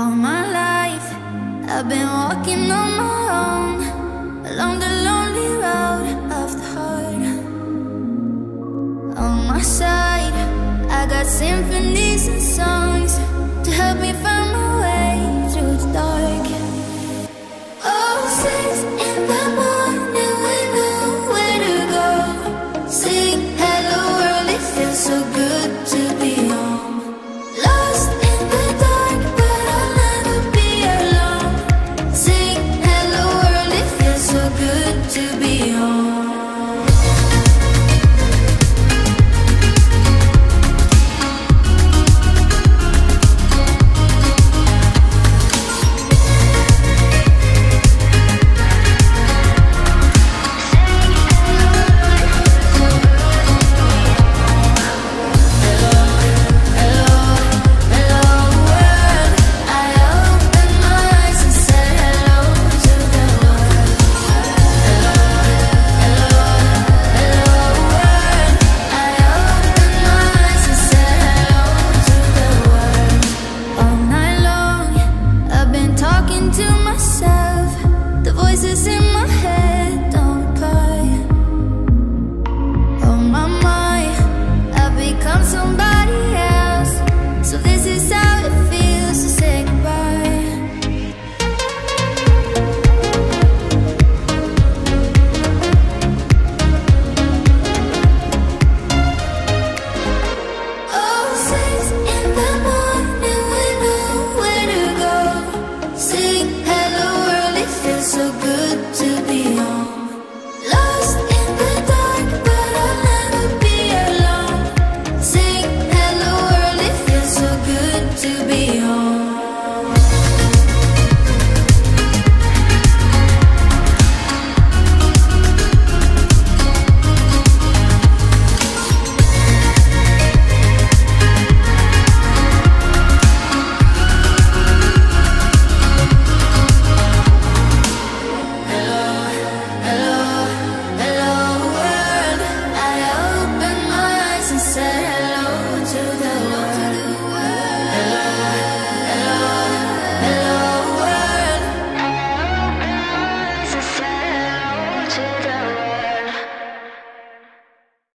All my life. I've been walking on my own Along the lonely road of the heart. On my side I got symphonies and songs